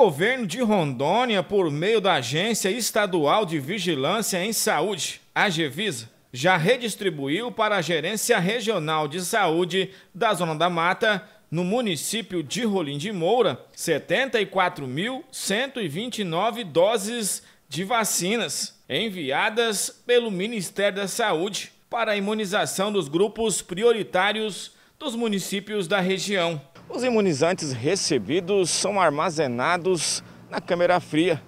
governo de Rondônia, por meio da Agência Estadual de Vigilância em Saúde, AGVISA, já redistribuiu para a Gerência Regional de Saúde da Zona da Mata, no município de Rolim de Moura, 74.129 doses de vacinas enviadas pelo Ministério da Saúde para a imunização dos grupos prioritários dos municípios da região. Os imunizantes recebidos são armazenados na câmara fria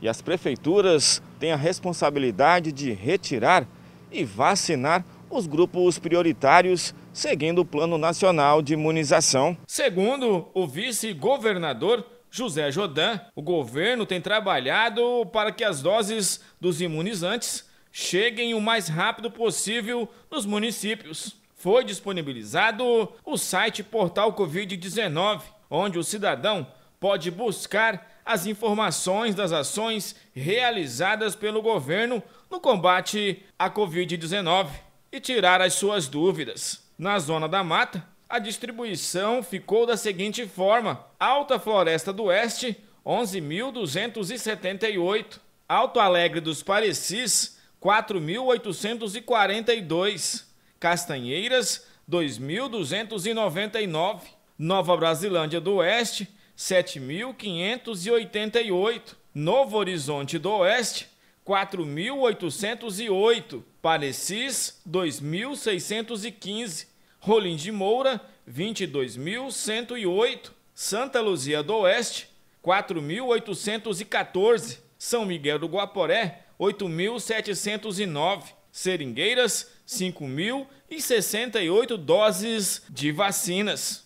e as prefeituras têm a responsabilidade de retirar e vacinar os grupos prioritários seguindo o Plano Nacional de Imunização. Segundo o vice-governador José Jodan, o governo tem trabalhado para que as doses dos imunizantes cheguem o mais rápido possível nos municípios foi disponibilizado o site Portal Covid-19, onde o cidadão pode buscar as informações das ações realizadas pelo governo no combate à Covid-19 e tirar as suas dúvidas. Na Zona da Mata, a distribuição ficou da seguinte forma: Alta Floresta do Oeste, 11.278. Alto Alegre dos Parecis, 4.842. Castanheiras, 2.299. Nova Brasilândia do Oeste, 7.588. Novo Horizonte do Oeste, 4.808. Parecis, 2.615. Rolim de Moura, 22.108. Santa Luzia do Oeste, 4.814. São Miguel do Guaporé, 8.709. Seringueiras, 5.068 doses de vacinas.